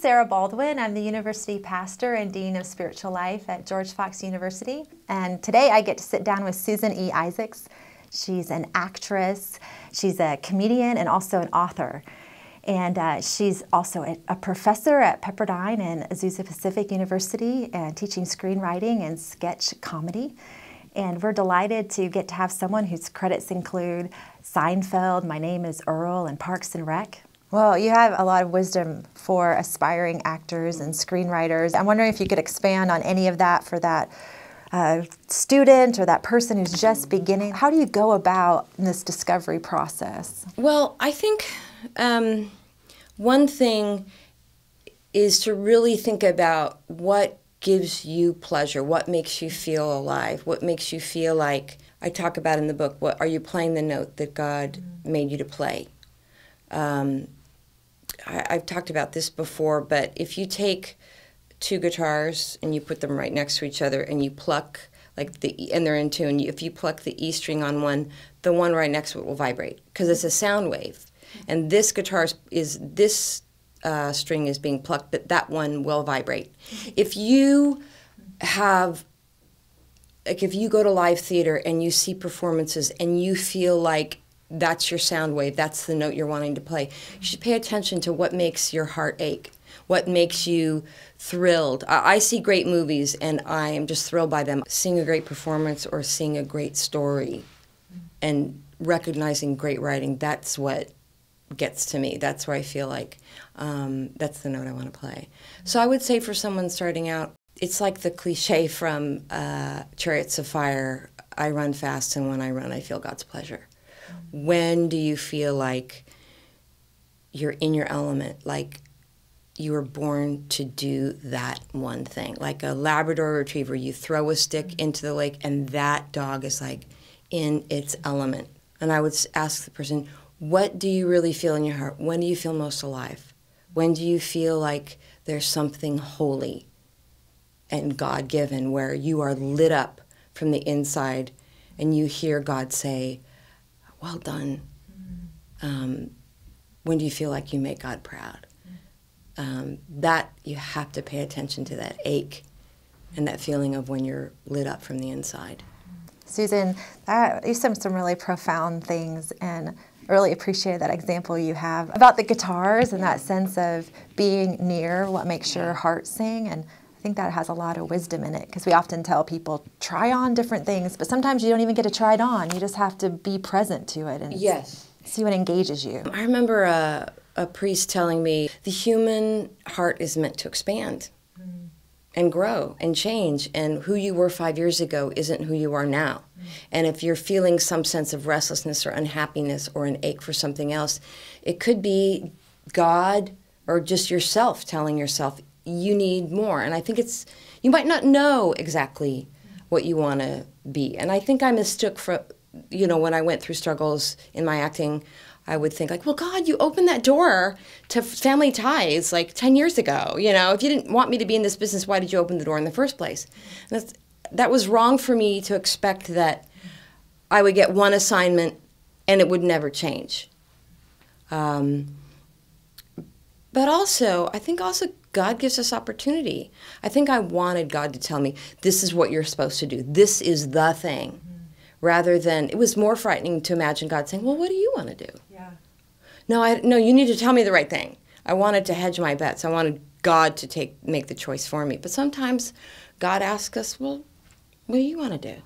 Sarah Baldwin. I'm the University Pastor and Dean of Spiritual Life at George Fox University. And today I get to sit down with Susan E. Isaacs. She's an actress, she's a comedian, and also an author. And uh, she's also a, a, professor at Pepperdine and Azusa Pacific University and teaching screenwriting and sketch comedy. And we're delighted to get to have someone whose credits include Seinfeld, My Name is Earl, and Parks and Rec. Well, you have a lot of wisdom for aspiring actors and screenwriters. I'm wondering if you could expand on any of that for that uh, student or that person who's just beginning. How do you go about this discovery process? Well, I think um, one thing is to really think about what gives you pleasure, what makes you feel alive, what makes you feel like I talk about in the book. What are you playing the note that God made you to play? Um, I, I've talked about this before, but if you take two guitars and you put them right next to each other and you pluck like the and they're in tune if you pluck the e string on one the one right next to it will vibrate because it's a sound wave. And this guitar is this uh, string is being plucked but that one will vibrate. If you have like if you go to live theater and you see performances and you feel like that's your sound wave, that's the note you're wanting to play. You should pay attention to what makes your heart ache, what makes you thrilled. I, I see great movies and I am just thrilled by them. Seeing a great performance or seeing a great story and recognizing great writing, that's what gets to me. That's where I feel like um, that's the note I want to play. So I would say for someone starting out, it's like the cliche from uh, Chariots of Fire I run fast, and when I run, I feel God's pleasure when do you feel like you're in your element? Like you were born to do that one thing. Like a labrador retriever you throw a stick into the lake and that dog is like in its element. And i would ask the person what do you really feel in your heart? When do you feel most alive? When do you feel like there's something holy and god-given where you are lit up from the inside and you hear god say well done. Um, when do you feel like you make God proud? Um, that you have to pay attention to that ache and that feeling of when you're lit up from the inside. Susan, that, you said some really profound things and I really appreciate that example you have about the guitars and that sense of being near what makes your heart sing and I think that has a lot of wisdom in it because we often tell people try on different things, but sometimes you don't even get to try it on. You just have to be present to it and yes. see what engages you. I remember a, a priest telling me the human heart is meant to expand mm. and grow and change, and who you were five years ago isn't who you are now. Mm. And if you're feeling some sense of restlessness or unhappiness or an ache for something else, it could be God or just yourself telling yourself, you need more. And I think it's, you might not know exactly what you want to be. And I think I mistook for, you know, when I went through struggles in my acting, I would think like, well, God, you opened that door to family ties like 10 years ago. You know, if you didn't want me to be in this business, why did you open the door in the first place? That was wrong for me to expect that I would get one assignment and it would never change. Um, but also, I think also God gives us opportunity. I think I wanted God to tell me, this is what you're supposed to do. This is the thing. Mm-hmm. Rather than, it was more frightening to imagine God saying, well, what do you want to do? Yeah. No, I, no, you need to tell me the right thing. I wanted to hedge my bets. I wanted God to take, make the choice for me. But sometimes God asks us, well, what do you want to do?